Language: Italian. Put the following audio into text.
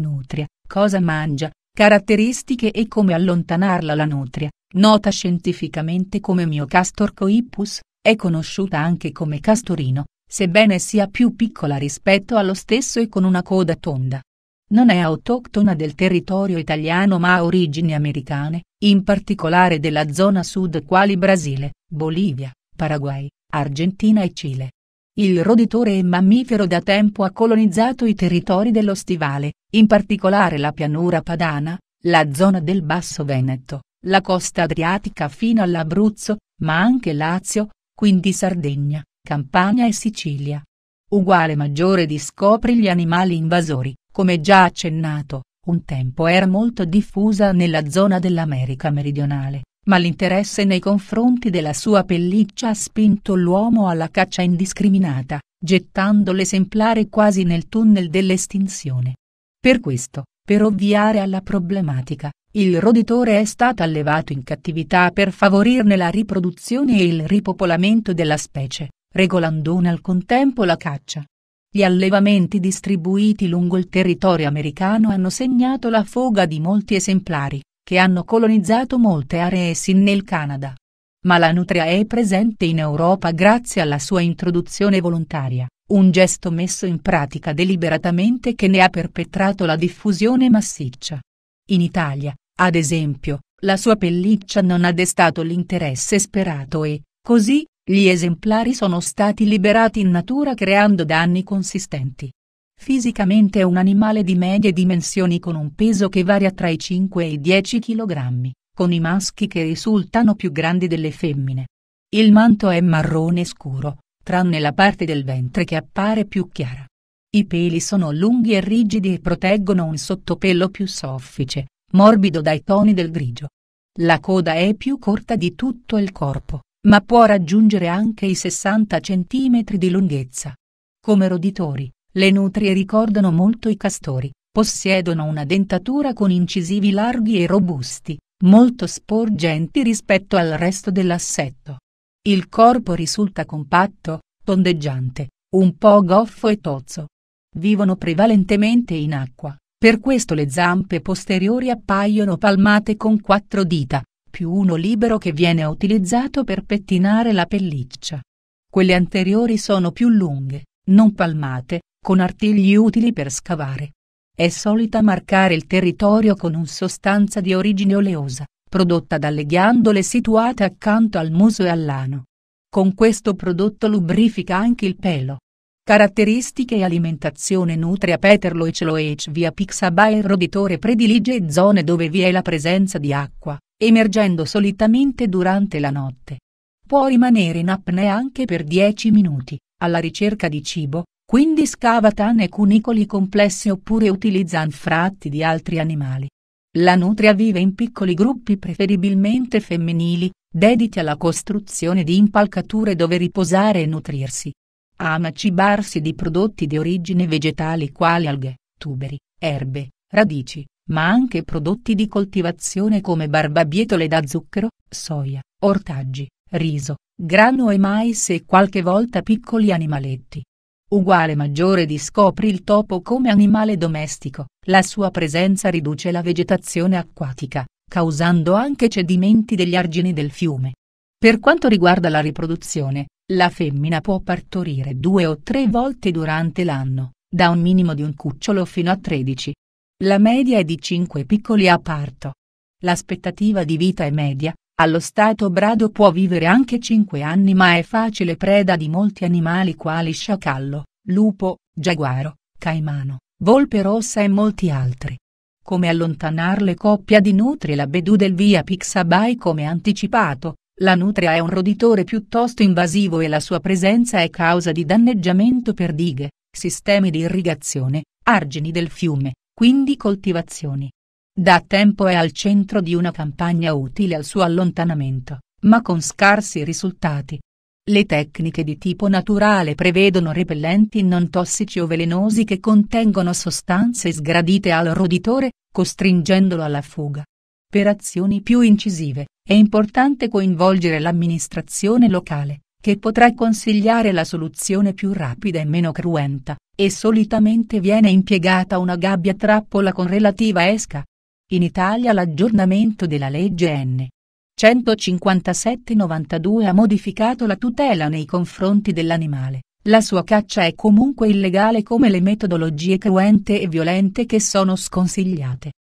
Nutria, cosa mangia, caratteristiche e come allontanarla la nutria, nota scientificamente come Myocastor coipus, è conosciuta anche come castorino, sebbene sia più piccola rispetto allo stesso e con una coda tonda. Non è autoctona del territorio italiano ma ha origini americane, in particolare della zona sud quali Brasile, Bolivia, Paraguay, Argentina e Cile. Il roditore e mammifero da tempo ha colonizzato i territori dello stivale, in particolare la pianura padana, la zona del Basso Veneto, la costa adriatica fino all'Abruzzo, ma anche Lazio, quindi Sardegna, Campania e Sicilia. Uguale maggiore di scopri gli animali invasori, come già accennato, un tempo era molto diffusa nella zona dell'America meridionale, ma l'interesse nei confronti della sua pelliccia ha spinto l'uomo alla caccia indiscriminata, gettando l'esemplare quasi nel tunnel dell'estinzione. Per questo, per ovviare alla problematica, il roditore è stato allevato in cattività per favorirne la riproduzione e il ripopolamento della specie, regolandone al contempo la caccia. Gli allevamenti distribuiti lungo il territorio americano hanno segnato la foga di molti esemplari, che hanno colonizzato molte aree sin nel Canada. Ma la nutria è presente in Europa grazie alla sua introduzione volontaria, un gesto messo in pratica deliberatamente che ne ha perpetrato la diffusione massiccia. In Italia, ad esempio, la sua pelliccia non ha destato l'interesse sperato e, così, gli esemplari sono stati liberati in natura creando danni consistenti. Fisicamente è un animale di medie dimensioni con un peso che varia tra i 5 e i 10 kg, con i maschi che risultano più grandi delle femmine. Il manto è marrone scuro, tranne la parte del ventre che appare più chiara. I peli sono lunghi e rigidi e proteggono un sottopelo più soffice, morbido dai toni del grigio. La coda è più corta di tutto il corpo, ma può raggiungere anche i 60 cm di lunghezza. Come roditori, le nutrie ricordano molto i castori, possiedono una dentatura con incisivi larghi e robusti, molto sporgenti rispetto al resto dell'assetto. Il corpo risulta compatto, tondeggiante, un po' goffo e tozzo. Vivono prevalentemente in acqua, per questo le zampe posteriori appaiono palmate con quattro dita, più uno libero che viene utilizzato per pettinare la pelliccia. Quelle anteriori sono più lunghe, non palmate, con artigli utili per scavare. È solita marcare il territorio con un sostanza di origine oleosa, prodotta dalle ghiandole situate accanto al muso e all'ano. Con questo prodotto lubrifica anche il pelo. Caratteristiche e alimentazione Nutria Peterloiceloech via Pixaba il roditore predilige zone dove vi è la presenza di acqua, emergendo solitamente durante la notte. Può rimanere in apnea anche per 10 minuti, alla ricerca di cibo, quindi scava tane cunicoli complessi oppure utilizza anfratti di altri animali. La nutria vive in piccoli gruppi preferibilmente femminili, dediti alla costruzione di impalcature dove riposare e nutrirsi. Ama cibarsi di prodotti di origine vegetali quali alghe, tuberi, erbe, radici, ma anche prodotti di coltivazione come barbabietole da zucchero, soia, ortaggi, riso, grano e mais e qualche volta piccoli animaletti. Uguale maggiore di scopri il topo come animale domestico, la sua presenza riduce la vegetazione acquatica, causando anche cedimenti degli argini del fiume. Per quanto riguarda la riproduzione, la femmina può partorire due o tre volte durante l'anno, da un minimo di un cucciolo fino a 13. La media è di 5 piccoli a parto. L'aspettativa di vita è media, allo stato brado può vivere anche 5 anni ma è facile preda di molti animali quali sciacallo, lupo, giaguaro, caimano, volpe rossa e molti altri. Come allontanarle coppia di nutrie la Bedù del via Pixabay come anticipato, la nutria è un roditore piuttosto invasivo e la sua presenza è causa di danneggiamento per dighe, sistemi di irrigazione, argini del fiume, quindi coltivazioni. Da tempo è al centro di una campagna utile al suo allontanamento, ma con scarsi risultati. Le tecniche di tipo naturale prevedono repellenti non tossici o velenosi che contengono sostanze sgradite al roditore, costringendolo alla fuga. Per azioni più incisive, è importante coinvolgere l'amministrazione locale, che potrà consigliare la soluzione più rapida e meno cruenta, e solitamente viene impiegata una gabbia trappola con relativa esca. In Italia l'aggiornamento della legge N. 157-92 ha modificato la tutela nei confronti dell'animale, la sua caccia è comunque illegale come le metodologie cruente e violente che sono sconsigliate.